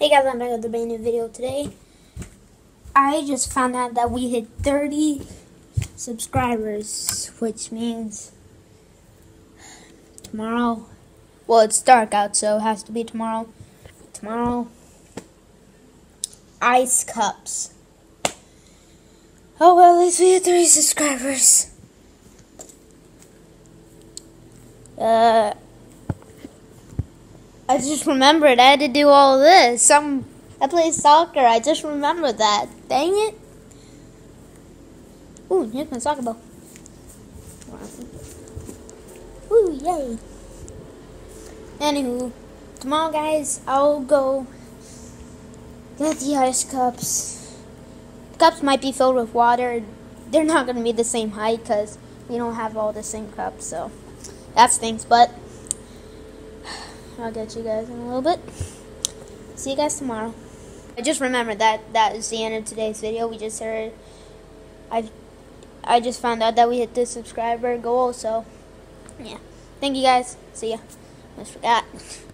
Hey guys, I'm back with a brand new video today. I just found out that we hit 30 subscribers, which means tomorrow, well, it's dark out, so it has to be tomorrow. Tomorrow, ice cups. Oh well, at least we hit 30 subscribers. Uh, I just remembered I had to do all this. Some I play soccer. I just remembered that. Dang it. Ooh, here's my soccer ball. Ooh, yay. Anywho, tomorrow, guys, I'll go get the ice cups. The cups might be filled with water. They're not going to be the same height because we don't have all the same cups, so that stinks, but I'll get you guys in a little bit. See you guys tomorrow. I just remembered that that is the end of today's video. We just heard I I just found out that we hit the subscriber goal, so yeah. Thank you guys. See ya. Almost forgot.